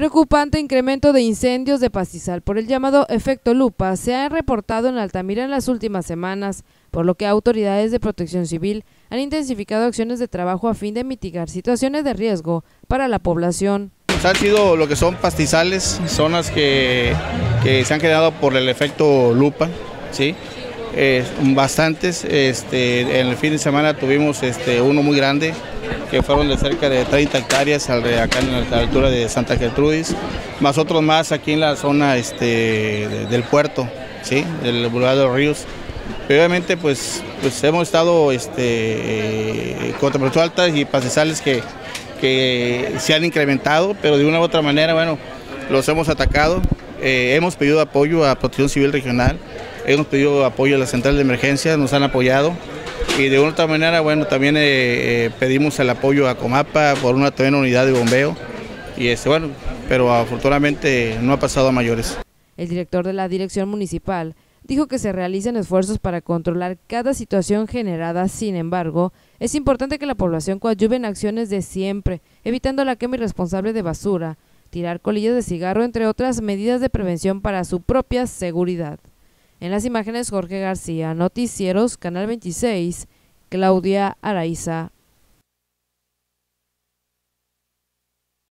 Preocupante incremento de incendios de pastizal por el llamado efecto lupa se ha reportado en Altamira en las últimas semanas, por lo que autoridades de protección civil han intensificado acciones de trabajo a fin de mitigar situaciones de riesgo para la población. Pues han sido lo que son pastizales, zonas que, que se han quedado por el efecto lupa, ¿sí? Eh, bastantes, este, en el fin de semana tuvimos este, uno muy grande, que fueron de cerca de 30 hectáreas acá en la altura de Santa Gertrudis, más otros más aquí en la zona este, del puerto, ¿sí? del Boulevard de los Ríos. obviamente pues, pues hemos estado este, eh, con temperaturas altas y pastizales que, que se han incrementado, pero de una u otra manera, bueno, los hemos atacado. Eh, hemos pedido apoyo a Protección Civil Regional, hemos pedido apoyo a la central de emergencia, nos han apoyado y de otra manera, bueno, también eh, eh, pedimos el apoyo a Comapa por una también unidad de bombeo y este, bueno, pero afortunadamente no ha pasado a mayores. El director de la dirección municipal dijo que se realicen esfuerzos para controlar cada situación generada, sin embargo, es importante que la población coadyuve en acciones de siempre, evitando la quema irresponsable de basura, tirar colillas de cigarro, entre otras medidas de prevención para su propia seguridad. En las imágenes Jorge García, Noticieros, Canal 26, Claudia Araiza